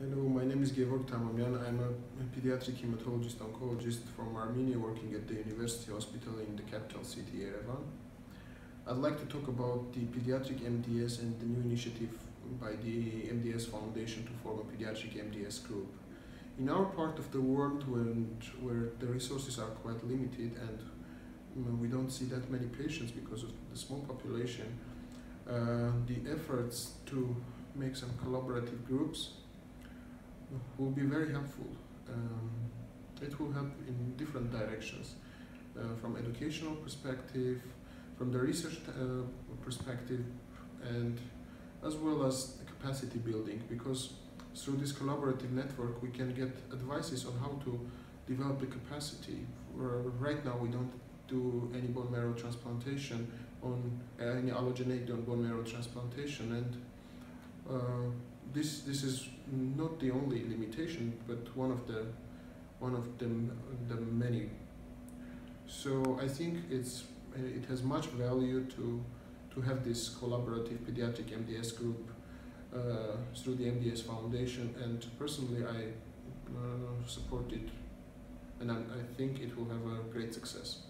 Hello, my name is Gevorg Tamamyan. I'm a pediatric hematologist oncologist from Armenia working at the University Hospital in the capital city, Yerevan. I'd like to talk about the pediatric MDS and the new initiative by the MDS Foundation to form a pediatric MDS group. In our part of the world when, where the resources are quite limited and we don't see that many patients because of the small population, uh, the efforts to make some collaborative groups will be very helpful. Um, it will help in different directions, uh, from educational perspective, from the research uh, perspective, and as well as capacity building. Because through this collaborative network, we can get advices on how to develop the capacity. right now, we don't do any bone marrow transplantation on uh, any allogeneic bone marrow transplantation, and this this is not the only limitation, but one of the one of the the many. So I think it's it has much value to to have this collaborative pediatric MDS group uh, through the MDS Foundation, and personally I uh, support it, and I, I think it will have a great success.